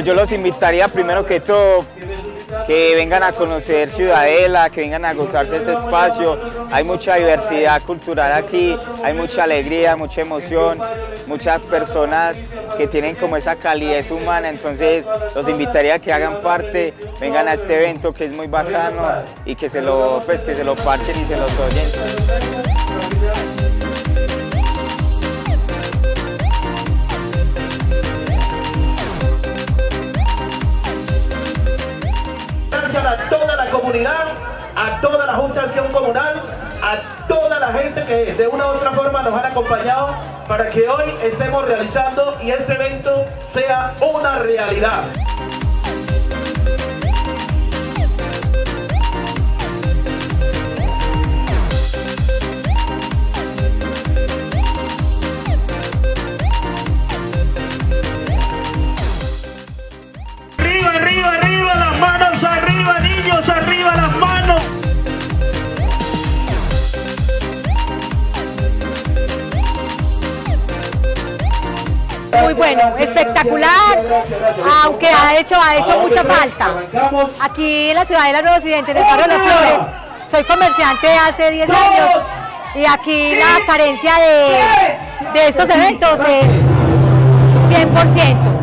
Pues yo los invitaría primero que todo que vengan a conocer Ciudadela, que vengan a gozarse este espacio. Hay mucha diversidad cultural aquí, hay mucha alegría, mucha emoción, muchas personas que tienen como esa calidez humana, entonces los invitaría a que hagan parte, vengan a este evento que es muy bacano y que se lo, pues, que se lo parchen y se los oyen. A toda la Junta de Acción Comunal, a toda la gente que de una u otra forma nos han acompañado para que hoy estemos realizando y este evento sea una realidad. Muy bueno, espectacular, aunque ha hecho, ha hecho mucha falta. Aquí en la ciudad de los Occidente, del barrio de las Flores, soy comerciante hace 10 años y aquí la carencia de, de estos eventos es 100%.